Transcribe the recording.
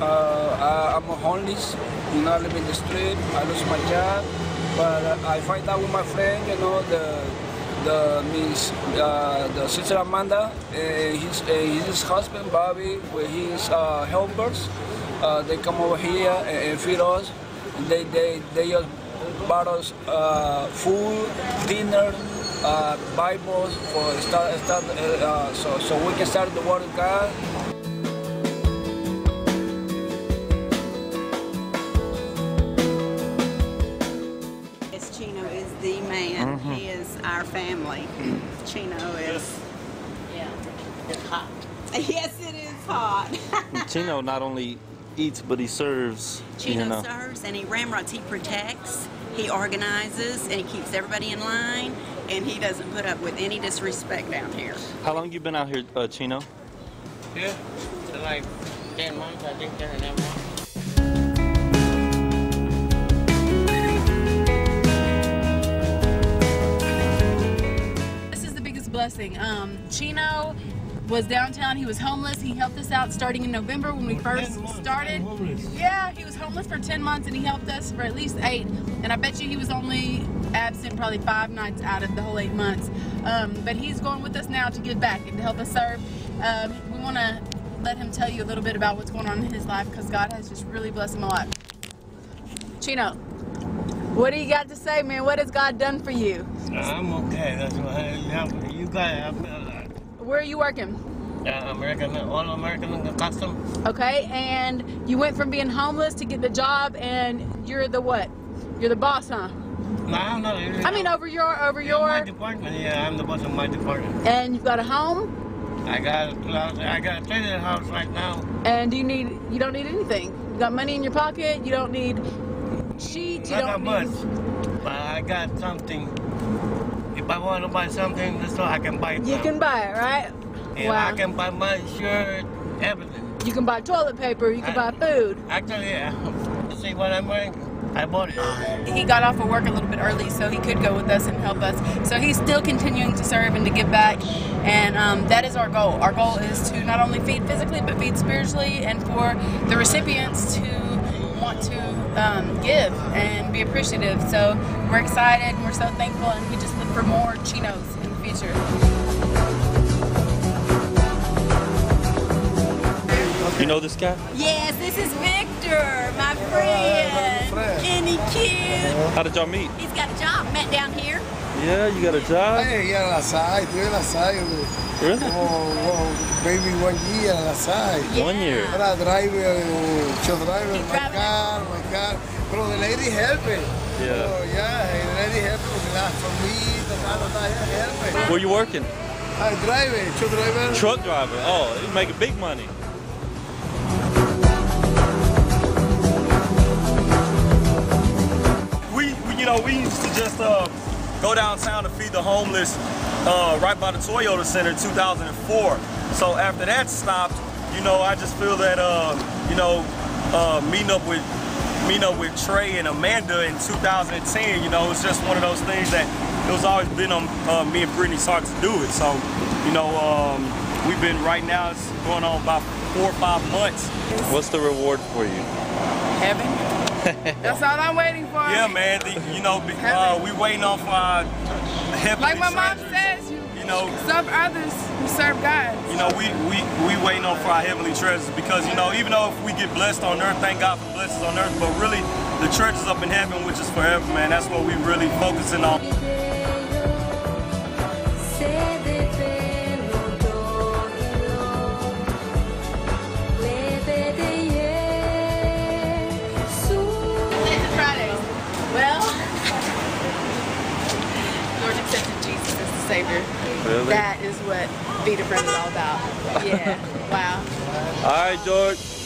Uh, I'm a homeless. You know, I live in the street. I lost my job, but I find out with my friend. You know, the the Miss uh, the sister Amanda and his his husband Bobby with his uh, helpers. Uh, they come over here and, and feed us. They they they just bought us uh, food, dinner, uh, Bibles for start, start uh, so so we can start the word of God. Chino is the man. He is our family. Chino is. Yeah. It's hot. Yes, it is hot. Chino not only eats, but he serves. Chino you know. serves and he ramrods. He protects. He organizes and he keeps everybody in line. And he doesn't put up with any disrespect down here. How long you been out here, uh, Chino? Here, it's like 10 months, I think 10 and a half months. Blessing. Um, Chino was downtown. He was homeless. He helped us out starting in November when we first started. Yeah, he was homeless for 10 months and he helped us for at least eight. And I bet you he was only absent probably five nights out of the whole eight months. Um, but he's going with us now to give back and to help us serve. Um, we want to let him tell you a little bit about what's going on in his life because God has just really blessed him a lot. Chino, what do you got to say, man? What has God done for you? I'm okay. That's what I have. You me a lot. Where are you working? Uh, American, uh, all American uh, custom. Okay, and you went from being homeless to get a job, and you're the what? You're the boss, huh? No, I'm not. I mean, over your, over Yeah, my your, department. Yeah, I'm the boss of my department. and you've got a home, I got. I got a trailer house right now. and do you need, you don't need anything. You got money in your pocket. You don't need sheets. You Not don't need. much, but I got something. If I want to buy something, that's all I can buy it. You now. can buy it, right? Yeah, wow. I can buy my shirt, everything. You can buy toilet paper. You can I- buy food. Actually, yeah. You see what I'm wearing? I bought it. He got off of work a little bit early, so he could go with us and help us. So he's still continuing to serve and to give back, and um, that is our goal. Our goal is to not only feed physically, but feed spiritually, and for the recipients to want to um, give and be appreciative. So we're excited and we're so thankful, and we just look for more chinos in the future. You know this guy? Yes, this is Victor, my friend. Kenny Kid. How did y'all meet? He's got a job. Met down here. Yeah, you got a job? Ay, ya la SAI, tuve la SAI, güey. Really? Oh, como maybe one year la SAI. One year. I drive uh, show driver, He my driving car, my car. Pero the lady help me. Yeah. Oh, yeah, the lady help me because for me, the car, the car, help me. Where you working? I drive, show driver. Truck driver. Oh, you making big money. we, we, you know, we used to just uh, go downtown to feed the homeless uh, right by the Toyota Center in 2004. So after that stopped, you know, I just feel that, uh, you know, uh, meeting up with meeting up with Trey and Amanda in 2010, you know, it's just one of those things that it was always been on uh, me and Brittany's heart to do it. So, you know, um, we've been right now, it's going on about four or five months. What's the reward for you? Heaven. That's all I'm waiting for. Yeah, man, the, you know, uh, we waiting on for our heavenly Like my mom says, you You know, serve others, you serve God. you know, we, we, we waiting on for our heavenly treasures because, you know, even though if we get blessed on earth, thank God for blessings on earth, but really the treasures up in heaven, which is forever, man, that's what we really focusing on. Savior. Really? That is what the Friend is all about. Yeah. wow. All right, George.